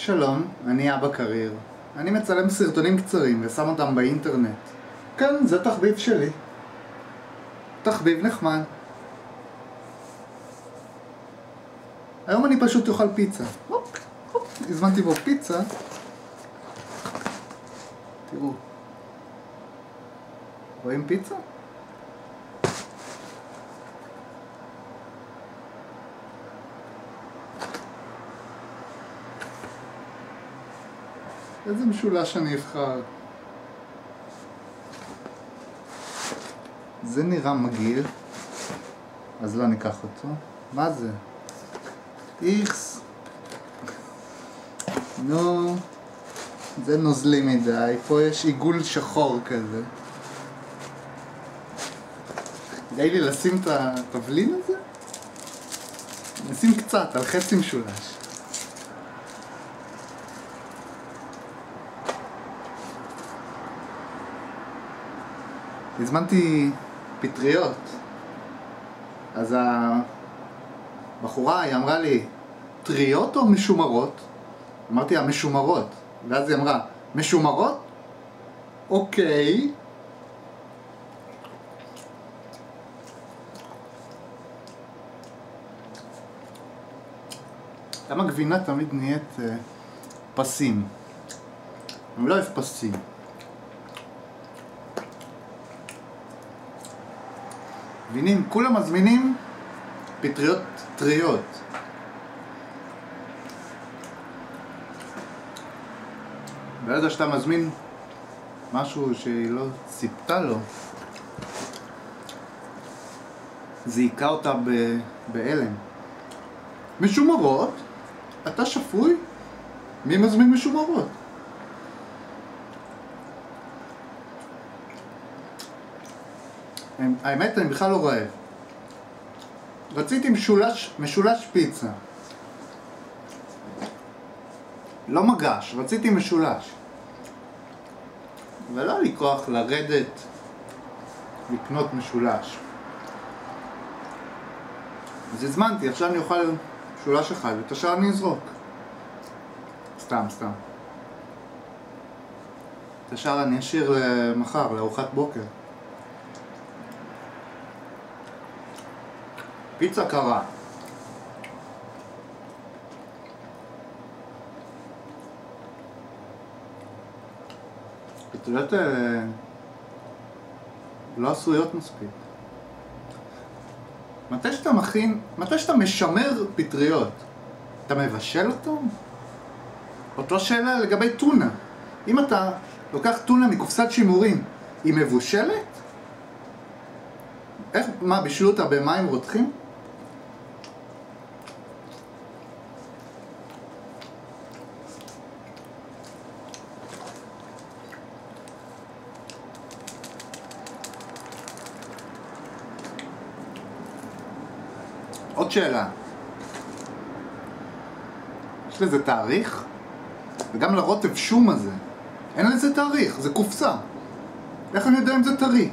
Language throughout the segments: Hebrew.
שלום, אני אבא קריר. אני מצלם סרטונים קצרים ושם אותם באינטרנט. כן, זה תחביב שלי. תחביב נחמד. היום אני פשוט אוכל פיצה. הזמנתי בו פיצה. תראו. רואים פיצה? איזה משולש אני אבחר? זה נראה מגעיל, אז לא ניקח אותו. מה זה? איכס. נו, זה נוזלי מדי, פה יש עיגול שחור כזה. כדאי לי לשים את התבלין הזה? נשים קצת, על חצי משולש. הזמנתי פטריות, אז הבחורה, היא אמרה לי, טריות או משומרות? אמרתי לה, משומרות. ואז היא אמרה, משומרות? אוקיי. למה גבינה תמיד נהיית uh, פסים? אני לא אוהב פסים. מבינים? כולם מזמינים פטריות טריות. ברגע שאתה מזמין משהו שהיא לא ציפתה לו, זה היכה אותה בהלם. משומרות? אתה שפוי? מי מזמין משומרות? האמת, אני בכלל לא רעב. רציתי משולש, משולש פיצה. לא מגש, רציתי משולש. ולא היה לי כוח לרדת לקנות משולש. אז הזמנתי, עכשיו אני אוכל משולש אחד ואת השאר אני אזרוק. סתם, סתם. את השאר אני אשאיר למחר, לארוחת בוקר. פיצה קרה. פטריות האלה לא עשויות מספיק. מתי שאתה מכין, מתי שאתה משמר פטריות, אתה מבשל אותם? אותו שאלה לגבי טונה. אם אתה לוקח טונה מקופסת שימורים, היא מבושלת? איך, מה, בישלו אותה במים רותחים? עוד שאלה. יש לזה תאריך? וגם לרוטב שום הזה. אין לזה תאריך, זה קופסה. איך אני יודע אם זה טרי?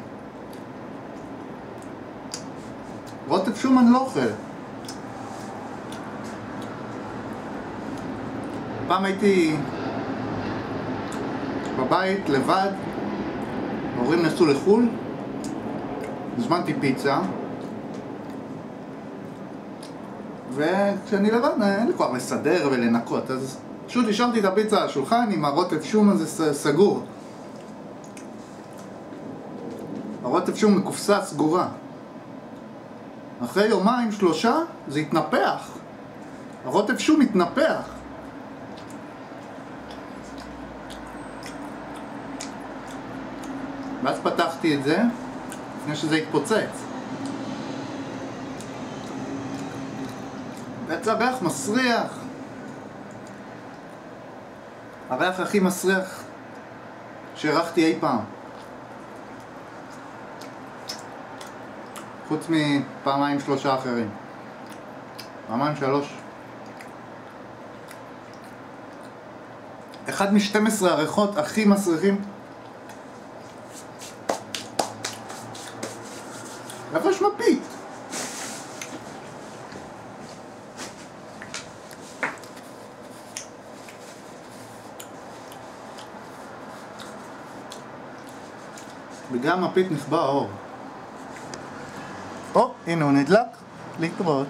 רוטב שום אני לא אוכל. פעם הייתי בבית לבד, ההורים נסעו לחו"ל, הזמנתי פיצה וכשאני לבד אין לי כבר לסדר ולנקות, אז פשוט השארתי את הפיצה על השולחן עם הרוטב שום הזה סגור. הרוטב שום מקופסה סגורה. אחרי יומיים שלושה זה התנפח. הרוטב שום התנפח. ואז פתחתי את זה לפני שזה התפוצץ. ויצא ריח מסריח. הריח הכי מסריח שהרחתי אי פעם. חוץ מפעמיים שלושה אחרים. פעמיים שלוש. אחד משתים עשרה הריחות הכי מסריחים איפה יש מפית? וגם הפית נכבה אור. או, הנה הוא נדלק. להתראות.